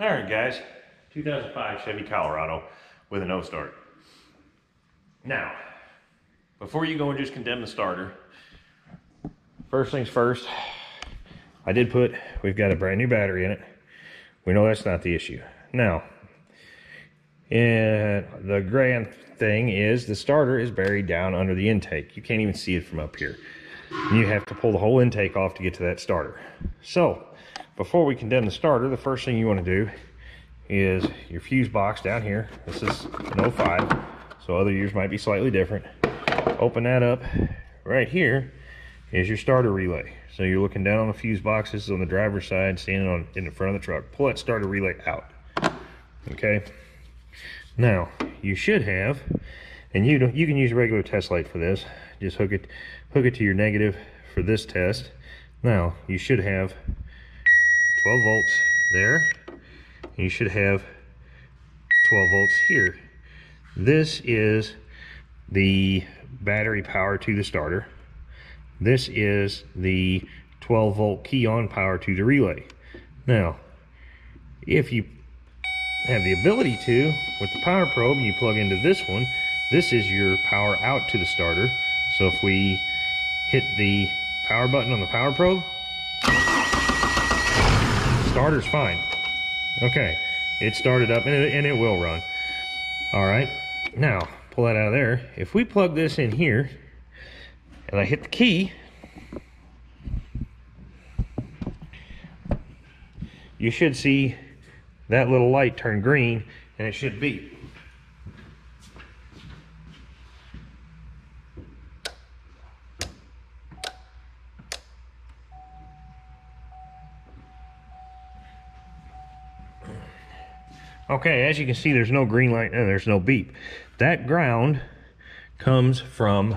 All right, guys. 2005 Chevy Colorado with a no start. Now, before you go and just condemn the starter, first things first, I did put, we've got a brand new battery in it. We know that's not the issue. Now, and the grand thing is the starter is buried down under the intake. You can't even see it from up here. You have to pull the whole intake off to get to that starter. So, before we condemn the starter, the first thing you want to do is your fuse box down here. This is an 05, so other years might be slightly different. Open that up. Right here is your starter relay. So you're looking down on the fuse boxes on the driver's side, standing on in the front of the truck. Pull that starter relay out. Okay. Now you should have, and you you can use a regular test light for this. Just hook it, hook it to your negative for this test. Now you should have 12 volts there. You should have 12 volts here. This is the battery power to the starter. This is the 12 volt key on power to the relay. Now, if you have the ability to, with the power probe, you plug into this one, this is your power out to the starter. So if we hit the power button on the power probe, starter's fine. Okay, it started up and it, and it will run. All right, now pull that out of there. If we plug this in here and I hit the key, you should see that little light turn green and it should beep. Okay, as you can see, there's no green light and there's no beep. That ground comes from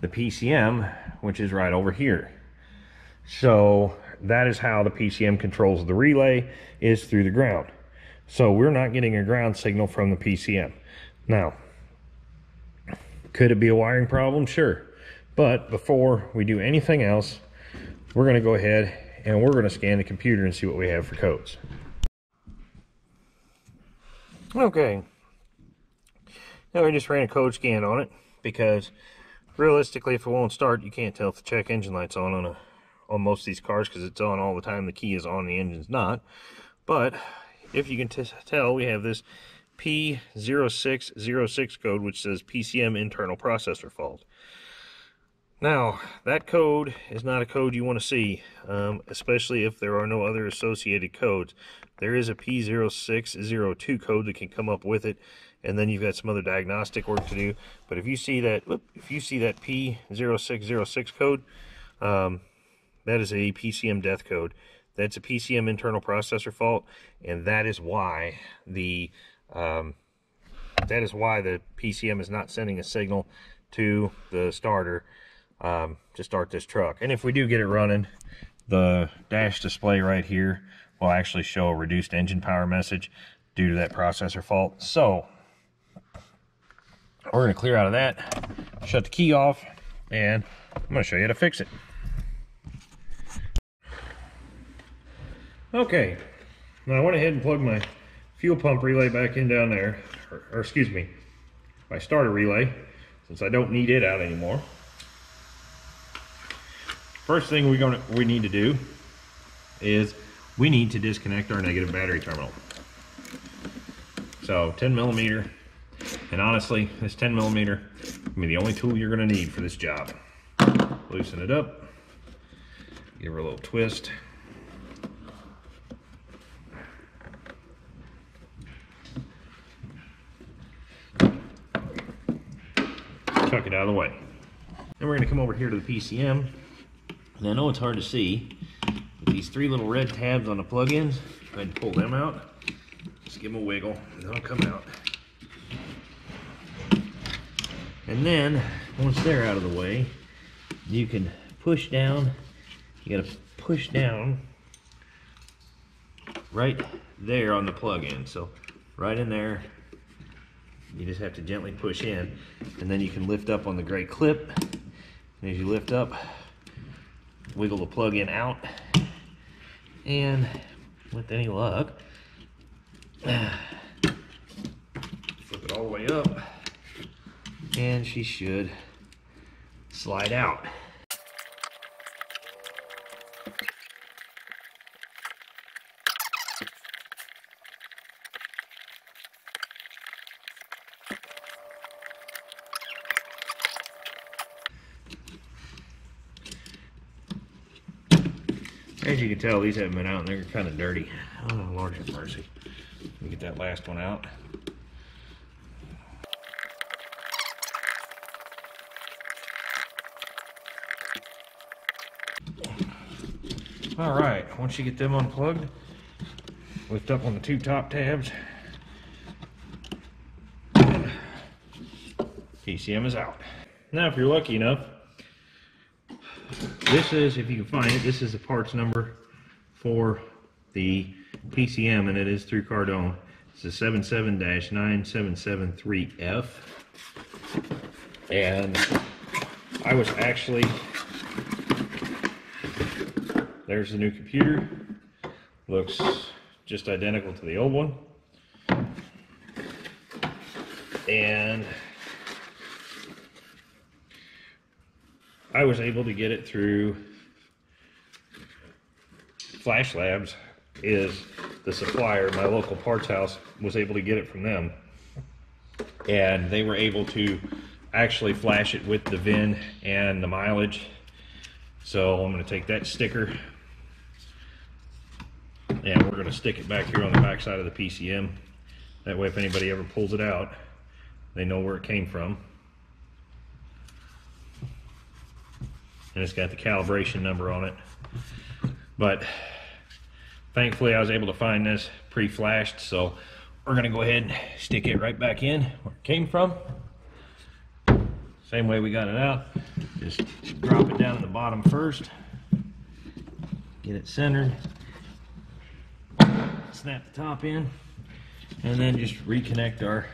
the PCM, which is right over here. So that is how the PCM controls the relay is through the ground. So we're not getting a ground signal from the PCM. Now, could it be a wiring problem? Sure. But before we do anything else, we're going to go ahead and we're going to scan the computer and see what we have for codes. Okay. Now we just ran a code scan on it because realistically if it won't start you can't tell if the check engine light's on on, a, on most of these cars because it's on all the time the key is on the engine's not. But if you can tell we have this P0606 code which says PCM internal processor fault. Now, that code is not a code you want to see, um, especially if there are no other associated codes. There is a P0602 code that can come up with it, and then you've got some other diagnostic work to do. But if you see that, if you see that P0606 code, um, that is a PCM death code. That's a PCM internal processor fault, and that is why the um, that is why the PCM is not sending a signal to the starter um, to start this truck. And if we do get it running, the dash display right here will actually show a reduced engine power message due to that processor fault. So we're to clear out of that, shut the key off, and I'm to show you how to fix it. Okay, now I went ahead and plugged my fuel pump relay back in down there, or, or excuse me, my starter relay, since I don't need it out anymore. First thing we're gonna we need to do is we need to disconnect our negative battery terminal. So 10 millimeter, and honestly, this 10 millimeter I mean the only tool you're gonna need for this job. Loosen it up, give her a little twist. Chuck it out of the way. Then we're gonna come over here to the PCM and I know it's hard to see, but these three little red tabs on the plugins, go ahead and pull them out. Just give them a wiggle, and they'll come out. And then, once they're out of the way, you can push down. You gotta push down right there on the plug-in. So, right in there, you just have to gently push in, and then you can lift up on the gray clip. And as you lift up, wiggle the plug in out and with any luck Flip it all the way up. And she should slide out. As you can tell, these haven't been out and they're kind of dirty. Oh, Lord have mercy. Let me get that last one out. All right, once you get them unplugged, lift up on the two top tabs. PCM is out. Now, if you're lucky enough, this is, if you can find it, this is the parts number for the PCM, and it is through Cardone. It's a 77-9773F. And I was actually, there's the new computer. Looks just identical to the old one. And I was able to get it through Flash Labs is the supplier. My local parts house was able to get it from them. And they were able to actually flash it with the VIN and the mileage. So I'm going to take that sticker and we're going to stick it back here on the back side of the PCM. That way if anybody ever pulls it out, they know where it came from. And it's got the calibration number on it. But thankfully I was able to find this pre-flashed, so we're gonna go ahead and stick it right back in where it came from. Same way we got it out. Just drop it down at the bottom first. Get it centered. Snap the top in. And then just reconnect our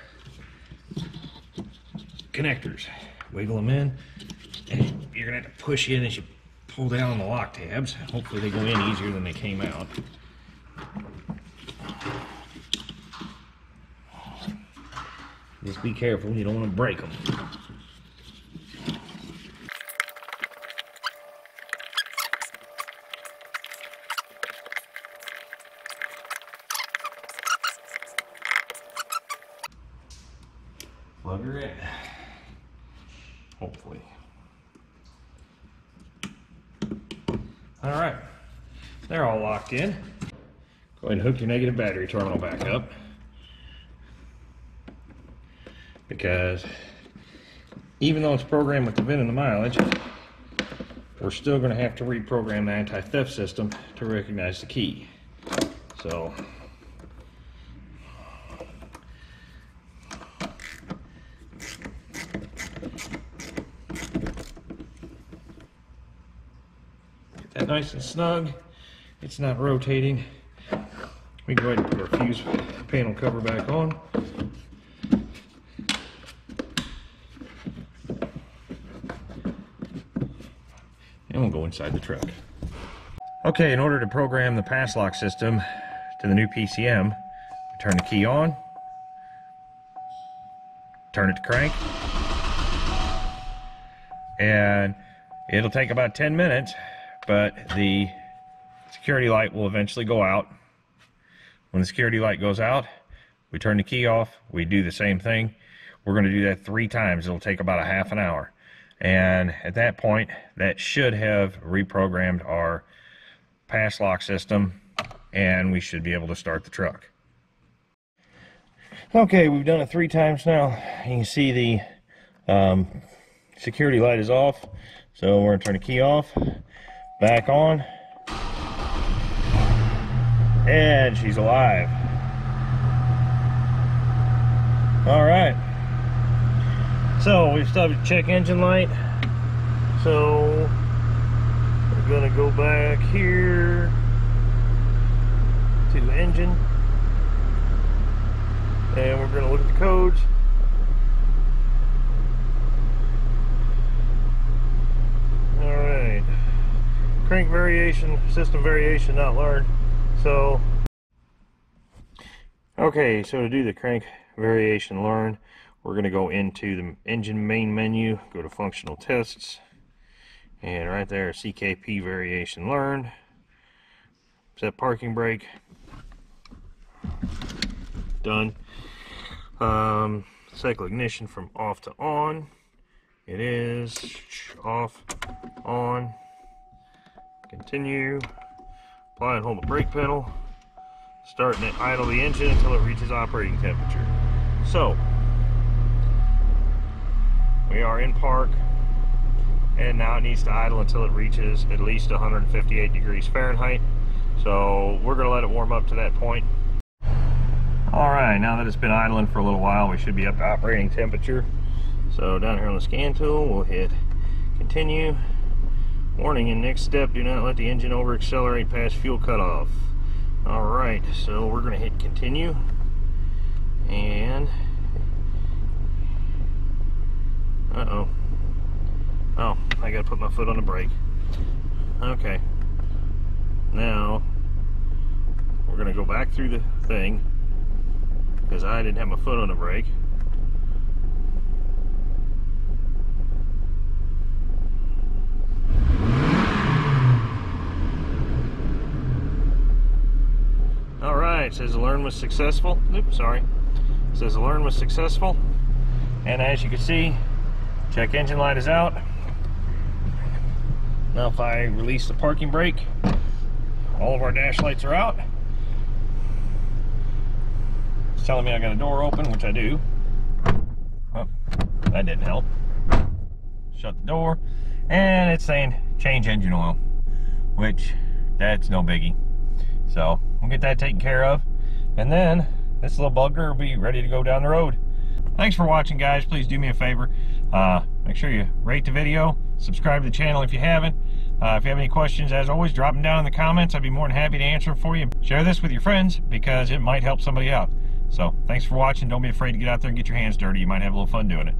connectors. Wiggle them in you're gonna have to push in as you pull down on the lock tabs. Hopefully they go in easier than they came out. Just be careful, you don't want to break them. Plug her in. Hopefully. All right, they're all locked in. Go ahead and hook your negative battery terminal back up. Because even though it's programmed with the VIN and the mileage, we're still going to have to reprogram the anti-theft system to recognize the key. So that nice and snug. It's not rotating. We can go ahead and put our fuse panel cover back on. And we'll go inside the truck. Okay, in order to program the pass lock system to the new PCM, turn the key on, turn it to crank, and it'll take about 10 minutes but the security light will eventually go out. When the security light goes out, we turn the key off, we do the same thing. We're going to do that three times. It'll take about a half an hour. And at that point, that should have reprogrammed our pass lock system and we should be able to start the truck. Okay, we've done it three times now. You can see the um, security light is off. So we're to turn the key off back on. And she's alive. All right. So we still have to check engine light. So we're gonna go back here to the engine. And we're gonna look at the codes. Crank variation, system variation not learned. So, Okay, so to do the crank variation learn, we're going to go into the engine main menu, go to functional tests, and right there, CKP variation learn. Set parking brake. Done. Um, cycle ignition from off to on. It is off, on, continue, apply and hold the brake pedal, start and idle the engine until it reaches operating temperature. So, we are in park, and now it needs to idle until it reaches at least 158 degrees Fahrenheit. So we're gonna let it warm up to that point. All right, now that it's been idling for a little while, we should be up to operating temperature. So down here on the scan tool, we'll hit continue. Warning, in next step, do not let the engine over accelerate past fuel cutoff. All right, so we're gonna hit continue. And, uh-oh. Oh, I gotta put my foot on the brake. Okay. Now, we're gonna go back through the thing because I didn't have my foot on the brake. Right, says the learn was successful. Oops, sorry. It says the learn was successful. And as you can see, check engine light is out. Now if I release the parking brake, all of our dash lights are out. It's telling me I got a door open, which I do. Oh, that didn't help. Shut the door. And it's saying change engine oil, which that's no biggie. So we'll get that taken care of. And then this little bugger will be ready to go down the road. Thanks for watching, guys. Please do me a favor. Uh, make sure you rate the video, subscribe to the channel if you haven't. Uh, if you have any questions, as always, drop them down in the comments. I'd be more than happy to answer them for you. Share this with your friends because it might help somebody out. So thanks for watching. Don't be afraid to get out there and get your hands dirty. You might have a little fun doing it.